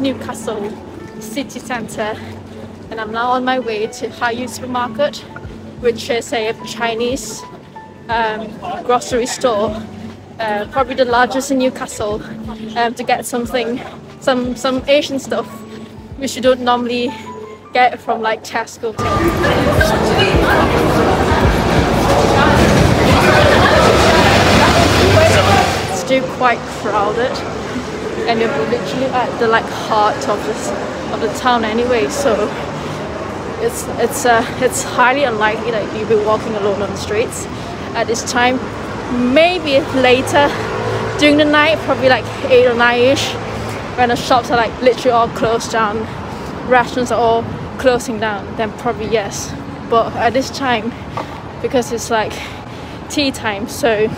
Newcastle city centre and I'm now on my way to Highview Supermarket which is a Chinese um, grocery store uh, probably the largest in Newcastle um, to get something some some Asian stuff which you don't normally get from like Tesco. still quite crowded and you're literally at the like heart of this of the town anyway so it's it's uh, it's highly unlikely that you'll be walking alone on the streets at this time. Maybe later during the night probably like 8 or 9 ish when the shops are like literally all closed down restaurants are all closing down then probably yes. But at this time because it's like tea time so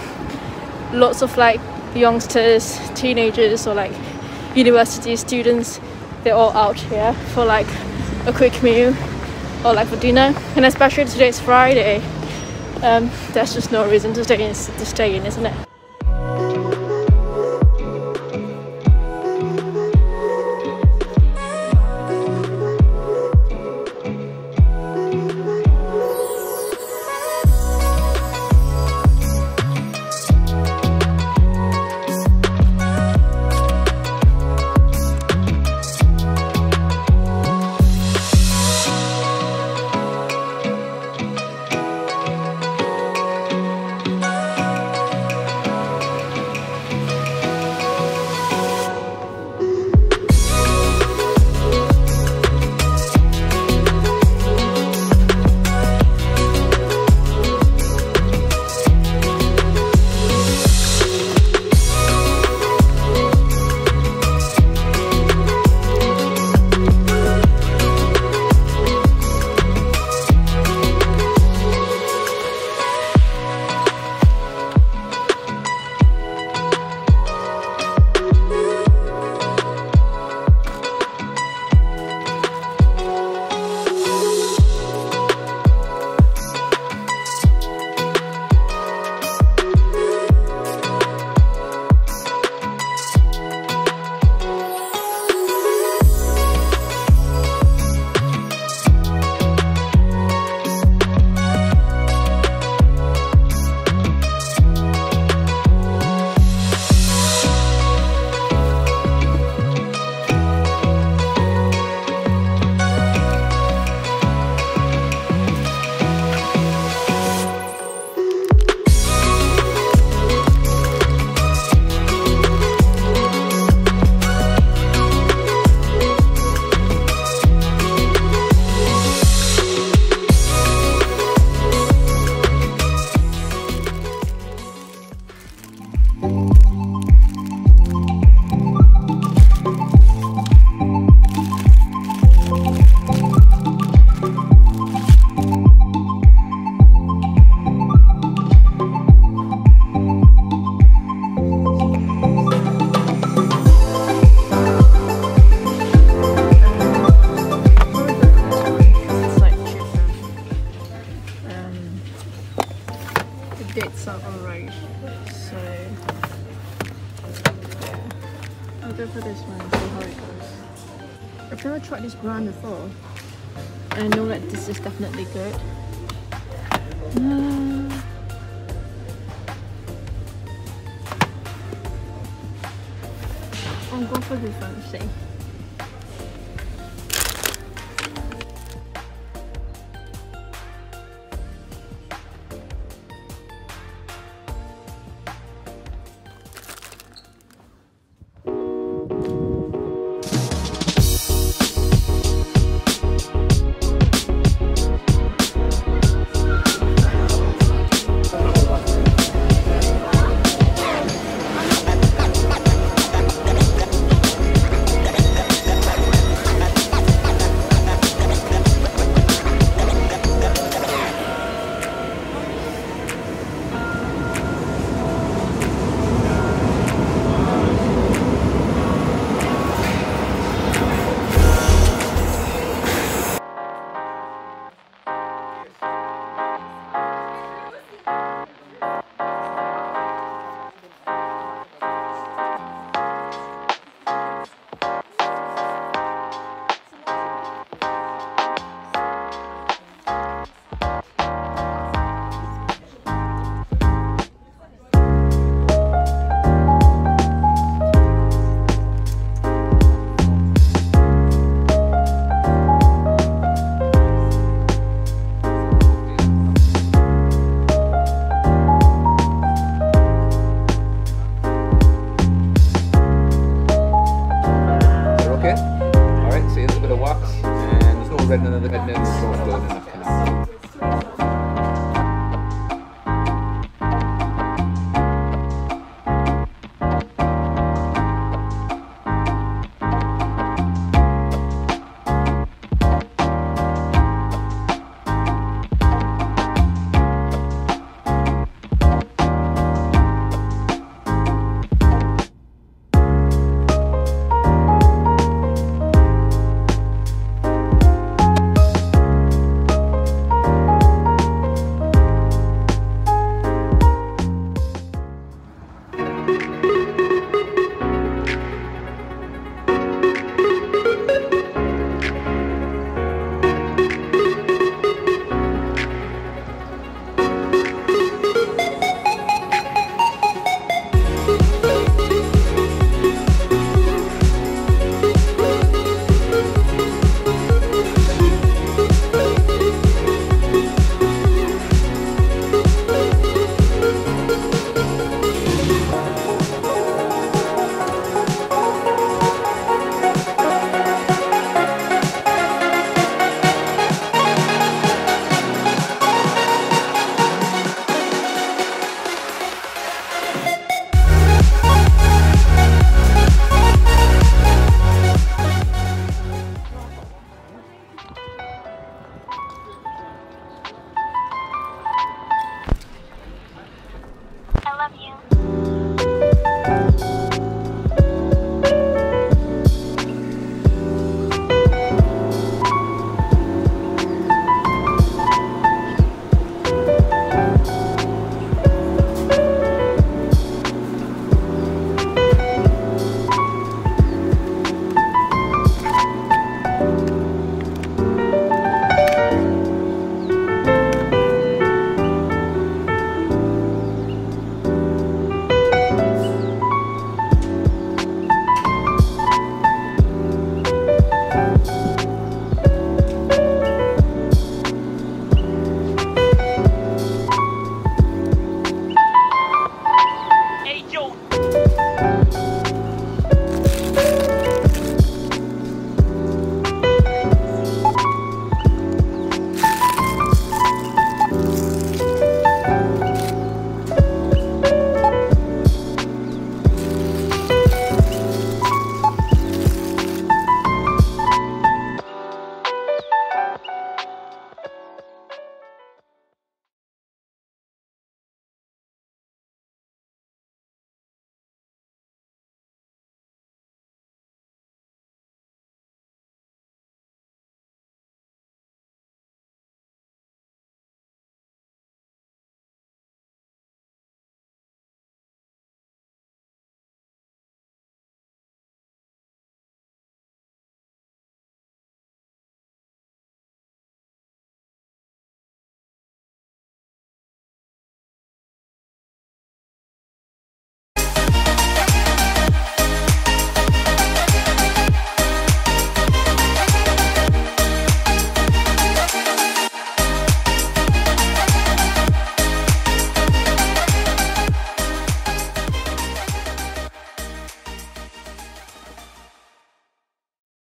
lots of like youngsters teenagers or like university students they're all out here for like a quick meal or like for dinner. And especially today's friday. Um, there's just no reason to stay in, to stay in isn't it brand before. And I know that this is definitely good. Uh, I'll go for this one see